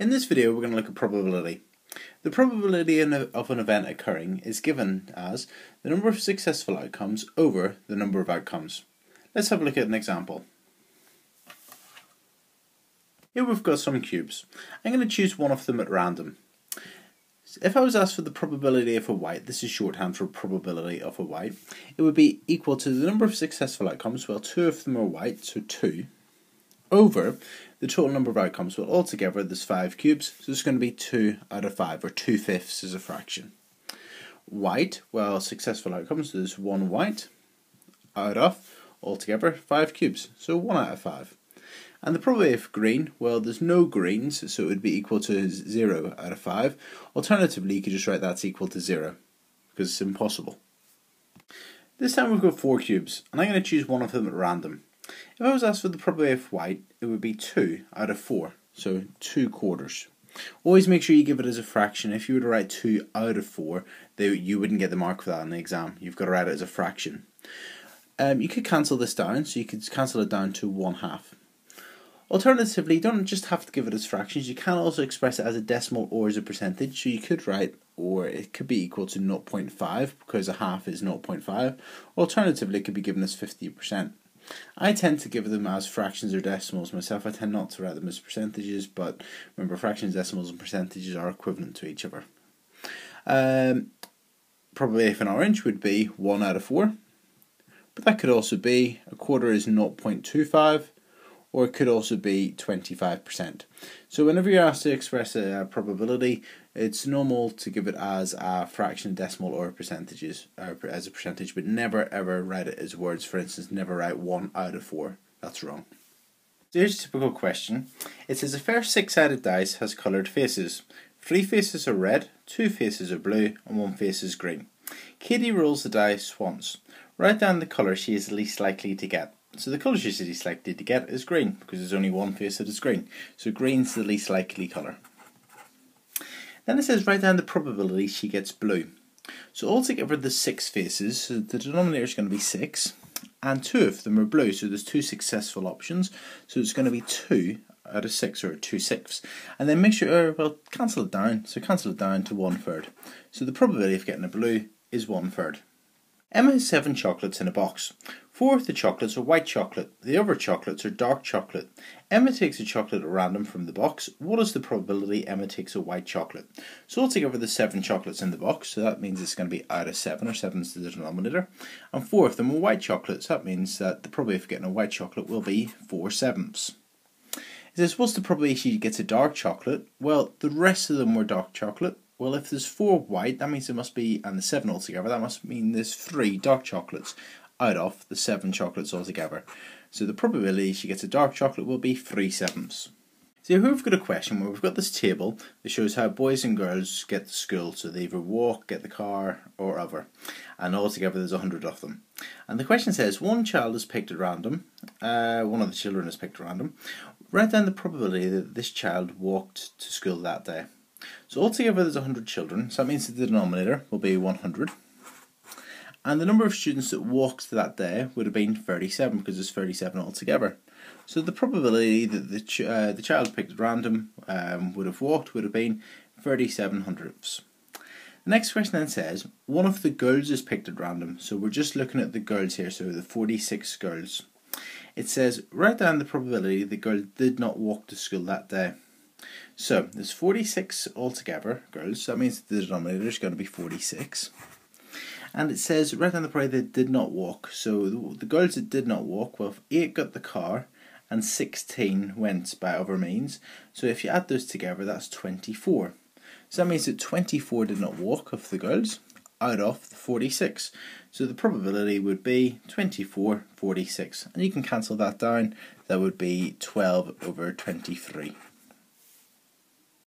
In this video we're going to look at probability. The probability of an event occurring is given as the number of successful outcomes over the number of outcomes. Let's have a look at an example. Here we've got some cubes. I'm going to choose one of them at random. If I was asked for the probability of a white, this is shorthand for probability of a white, it would be equal to the number of successful outcomes, well two of them are white, so 2, over the total number of outcomes. Well, altogether there's 5 cubes, so it's going to be 2 out of 5, or 2 fifths is a fraction. White, well, successful outcomes, there's 1 white out of, altogether, 5 cubes, so 1 out of 5. And the probability of green, well, there's no greens, so it would be equal to 0 out of 5. Alternatively, you could just write that's equal to 0, because it's impossible. This time we've got 4 cubes, and I'm going to choose one of them at random. If I was asked for the probability of white, it would be 2 out of 4, so 2 quarters. Always make sure you give it as a fraction. If you were to write 2 out of 4, they, you wouldn't get the mark for that in the exam. You've got to write it as a fraction. Um, you could cancel this down, so you could cancel it down to 1 half. Alternatively, you don't just have to give it as fractions, you can also express it as a decimal or as a percentage. So you could write, or it could be equal to 0.5 because a half is 0.5. Alternatively, it could be given as 50%. I tend to give them as fractions or decimals myself. I tend not to write them as percentages, but remember, fractions, decimals, and percentages are equivalent to each other. Um, probably if an orange would be 1 out of 4, but that could also be a quarter is 0.25, or it could also be 25%. So whenever you're asked to express a, probability, it's normal to give it as a fraction, decimal, or percentages, or as a percentage, but never ever write it as words. For instance, never write 1 out of 4. That's wrong. Here's a typical question. It says a fair six-sided dice has coloured faces. Three faces are red, two faces are blue, and one face is green. Katie rolls the dice once. Write down the colour she is least likely to get. So the colour she's least likely to get is green, because there's only one face that is green. So green's the least likely colour. Then it says write down the probability she gets blue. So altogether there's six faces, so the denominator is going to be 6, and two of them are blue, so there's two successful options, so it's going to be 2 out of 6, or 2 sixths. And then make sure, uh, well, cancel it down, so cancel it down to one third. So the probability of getting a blue is one third. Emma has seven chocolates in a box. Four of the chocolates are white chocolate, the other chocolates are dark chocolate. Emma takes a chocolate at random from the box. What is the probability Emma takes a white chocolate? So altogether the seven chocolates in the box, so that means it's going to be out of seven, or seven is the denominator. And four of them are white chocolates, that means that the probability of getting a white chocolate will be four sevenths. It says, what's the probability she gets a dark chocolate? Well, the rest of them were dark chocolate, well, if there's four white, that means there must be, and the seven altogether, that must mean there's three dark chocolates out of the seven chocolates altogether. So the probability she gets a dark chocolate will be three sevenths. So here we've got a question where we've got this table that shows how boys and girls get to school. So they either walk, get the car, or other. And altogether there's a hundred of them. And the question says one child is picked at random. Uh, one of the children is picked at random. Write down the probability that this child walked to school that day. So altogether there's 100 children, so that means that the denominator will be 100. And the number of students that walked that day would have been 37 because there's 37 altogether. So the probability that the, ch uh, the child picked at random um, would have walked would have been 37 hundredths. The next question then says, one of the girls is picked at random. So we're just looking at the girls here, so the 46 girls. It says, write down the probability the girl did not walk to school that day. So there's 46 altogether, girls. That means the denominator is going to be 46. And it says write down the parade they did not walk. So the, the girls that did not walk, well, 8 got the car and 16 went by other means. So if you add those together, that's 24. So that means that 24 did not walk of the girls out of the 46. So the probability would be 24, 46. And you can cancel that down. That would be 12 over 23.